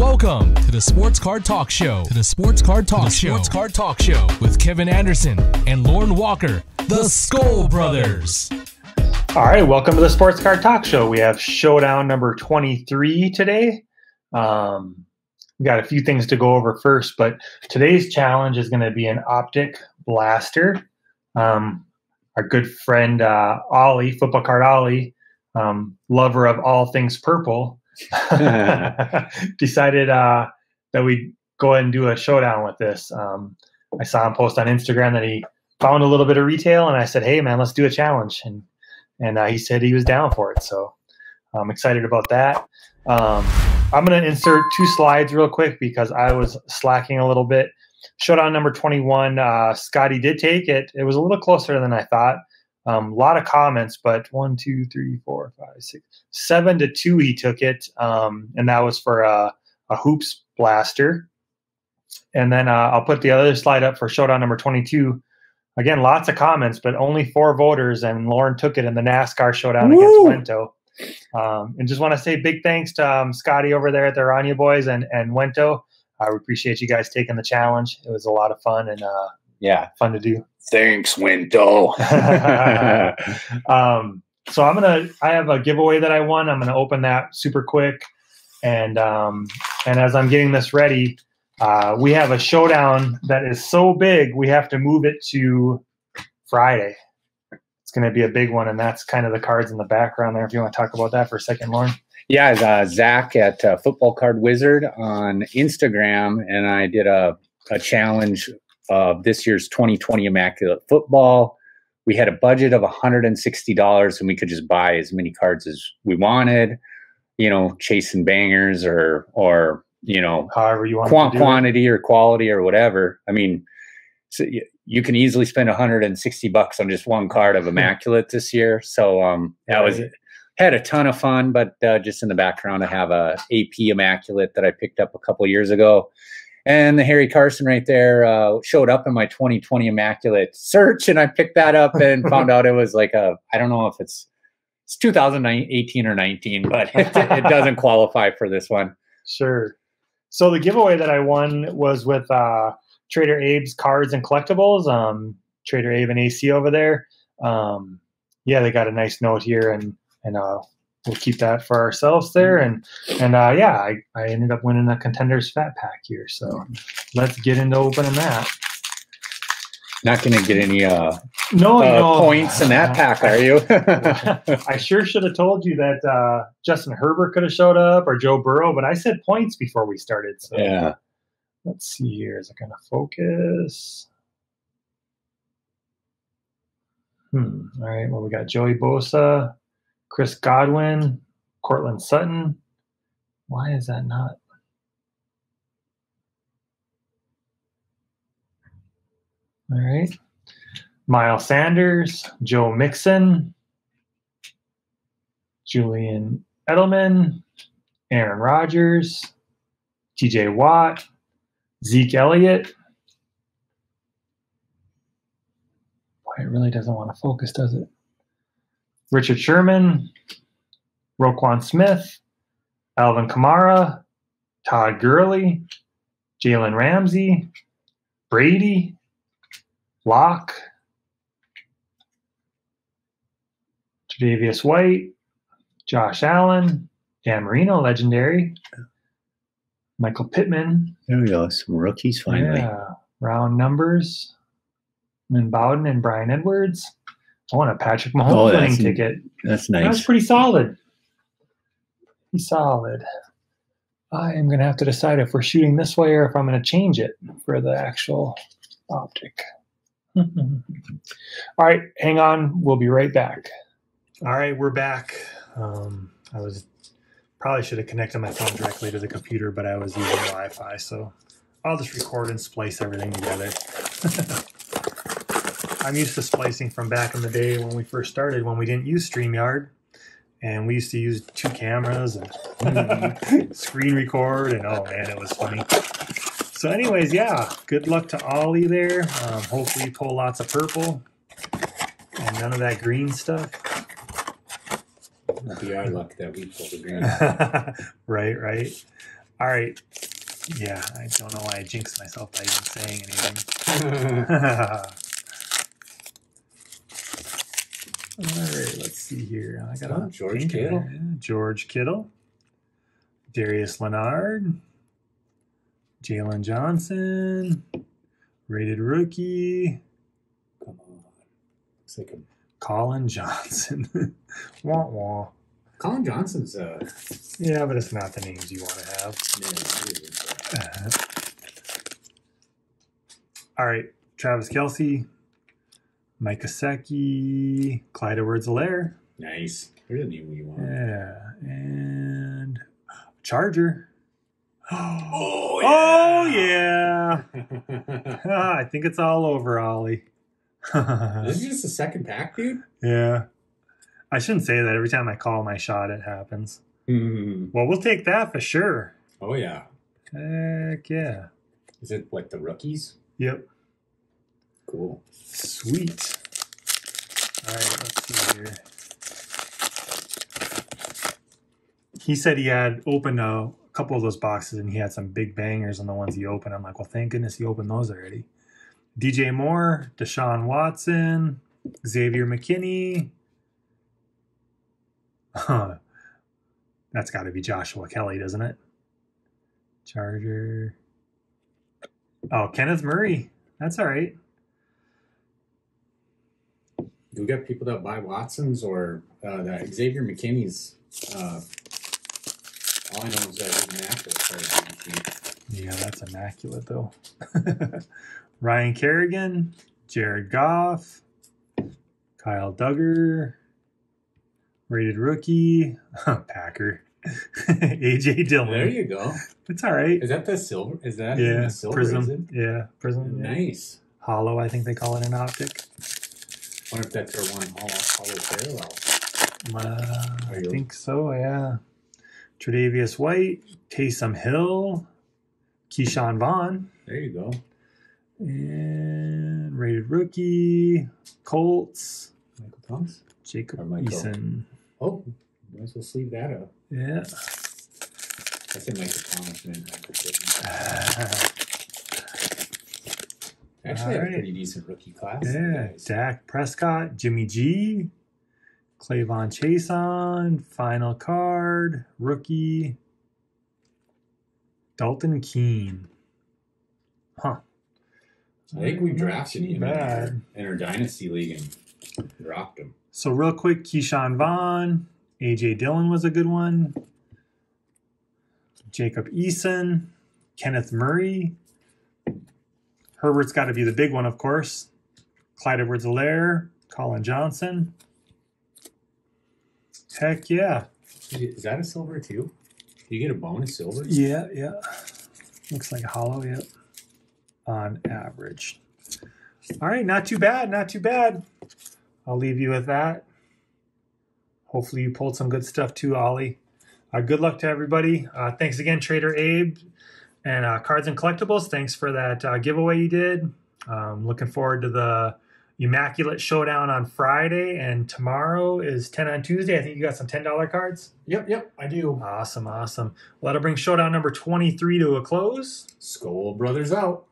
Welcome to the Sports Card Talk Show. To the Sports Card Talk the Show. Sports Card Talk Show with Kevin Anderson and Lauren Walker, the Skol Brothers. All right, welcome to the Sports Card Talk Show. We have showdown number 23 today. Um, we got a few things to go over first, but today's challenge is going to be an optic blaster. Um, our good friend uh, Ollie, football card Ollie, um, lover of all things purple, decided uh, that we'd go ahead and do a showdown with this. Um, I saw him post on Instagram that he found a little bit of retail, and I said, "Hey, man, let's do a challenge." And and uh, he said he was down for it. So I'm excited about that. Um, I'm going to insert two slides real quick because I was slacking a little bit. Showdown number 21, uh, Scotty did take it. It was a little closer than I thought. A um, lot of comments, but one, two, three, four, five, six, seven to two, he took it. Um, and that was for a, a hoops blaster. And then uh, I'll put the other slide up for showdown number 22. Again, lots of comments, but only four voters, and Lauren took it in the NASCAR showdown Woo! against Wento. Um, and just want to say big thanks to um, Scotty over there at the Aranya Boys and, and Wento. I appreciate you guys taking the challenge. It was a lot of fun and uh, yeah, fun to do. Thanks, Wento. um, so I'm gonna. I have a giveaway that I won. I'm gonna open that super quick, and um, and as I'm getting this ready, uh, we have a showdown that is so big we have to move it to Friday. It's going to be a big one, and that's kind of the cards in the background there. If you want to talk about that for a second, Lauren. Yeah, uh, Zach at uh, Football Card Wizard on Instagram, and I did a, a challenge of this year's 2020 Immaculate Football. We had a budget of $160, and we could just buy as many cards as we wanted. You know, chasing bangers or or you know, however you want quant- quantity or quality or whatever. I mean, so you, you can easily spend 160 bucks on just one card of immaculate this year. So um, that was had a ton of fun. But uh, just in the background, I have a AP immaculate that I picked up a couple years ago. And the Harry Carson right there uh, showed up in my 2020 immaculate search, and I picked that up and found out it was like a I don't know if it's it's 2018 or 19, but it, it doesn't qualify for this one. Sure. So the giveaway that I won was with uh, Trader Abe's Cards and Collectibles. Um, Trader Abe and AC over there. Um, yeah, they got a nice note here, and and uh, we'll keep that for ourselves there. And and uh, yeah, I, I ended up winning a Contenders Fat Pack here. So let's get into opening that. Not going to get any uh, no, uh, no. points in that pack, are you? I sure should have told you that uh, Justin Herbert could have showed up or Joe Burrow, but I said points before we started. So yeah. Let's see here. Is it going to focus? Hmm. All right. Well, we got Joey Bosa, Chris Godwin, Courtland Sutton. Why is that not? All right. Miles Sanders, Joe Mixon, Julian Edelman, Aaron Rodgers, TJ Watt, Zeke Elliott. Boy, it really doesn't want to focus, does it? Richard Sherman, Roquan Smith, Alvin Kamara, Todd Gurley, Jalen Ramsey, Brady, Lock, Davius White, Josh Allen, Dan Marino, legendary, Michael Pittman. There we go. Some rookies finally. Yeah. Round numbers. Lynn Bowden and Bryan Edwards. I want a Patrick Mahomes oh, winning ticket. That's nice. That's pretty solid. Pretty solid. I am going to have to decide if we're shooting this way or if I'm going to change it for the actual optic. All right, hang on. We'll be right back. All right, we're back. Um, I was probably should have connected my phone directly to the computer, but I was using Wi-Fi, so I'll just record and splice everything together. I'm used to splicing from back in the day when we first started, when we didn't use StreamYard, and we used to use two cameras and screen record, and oh man, it was funny. So, anyways, yeah, good luck to Ollie there. Um, hopefully, you pull lots of purple and none of that green stuff be our luck that we pull the green. right, right. All right. Yeah, I don't know why I jinxed myself by even saying anything. All right, let's see here. I got Oh, a George pink Kittle. yeah. George Kittle, Darius Leonard, Jalen Johnson, rated rookie, Come on. Looks like a Collin Johnson. wah wah. Collin Johnson's uh Yeah, but it's not the names you want to have. yeah, it is, uh, All right, Travis Kelce, Mike Gesicki, Clyde Edwards-Helaire. nice. Here's a name you want. Yeah, and Charger. Oh Oh yeah! Ah, I think it's all over, Ollie. this is just the second pack, dude. yeah, I shouldn't say that. Every time I call my shot, it happens. Hmm. Well, we'll take that for sure. Oh yeah. Heck yeah! Is it like the rookies? Yep, Cool. sweet. All right, let's see here. He said he had opened a couple of those boxes and he had some big bangers on the ones he opened. I'm like, well, thank goodness he opened those already. DJ Moore, Deshaun Watson, Xavier McKinney. Huh. That's got to be Joshua Kelley, doesn't it? Charger. Oh, Kenneth Murray. That's all right. Do we got people that buy Watsons or uh, that Xavier McKinney's? Uh, all I know is that he's an actor. as far as I'm concerned. Yeah, that's immaculate though. Ryan Kerrigan, Jared Goff, Kyle Dugger, rated rookie, Packer, AJ Dillon. There you go. It's all right. Is that the silver? Is that Yeah, the silver? Is prism. Yeah, prism. yeah. Nice. Hollow, I think they call it an optic. Wonder if that's their one hollow, hollow parallel. Uh, I think so. Yeah. Tre'Davious White, Taysom Hill, Ke'Shawn Vaughn. There you go. And rated rookie, Colts, Michael Thomas. Jacob. Eason. Oh, might as well sleeve that up. Yeah. I said Michael Thomas and then Michael Pittman. Actually, had a pretty decent rookie class. yeah. guys. Dak Prescott, Jimmy G, K'Lavon Chaisson, final card, rookie, Dalton Keene. Huh. I think we drafted him in our, bad. in our dynasty league and dropped him. So real quick, Ke'Shawn Vaughn, AJ Dillon was a good one. Jacob Eason, Kenneth Murray. Herbert's got to be the big one, of course. Clyde Edwards-Helaire, Collin Johnson. Heck yeah. Is that a silver too? Do you get a bonus silver? Yeah, yeah. Looks like a hollow, yep. On average. All right, not too bad, not too bad. I'll leave you with that. Hopefully, you pulled some good stuff too, Ollie. Uh, good luck to everybody. Uh, thanks again, Trader Abe and uh, Cards and Collectibles. Thanks for that uh, giveaway you did. Um, looking forward to the Immaculate Showdown on Friday, and tomorrow is 10 on Tuesday. I think you got some $10 cards. Yep, yep, I do. Awesome, awesome. Well, that'll bring Showdown number 23 to a close. Skol Brothers out.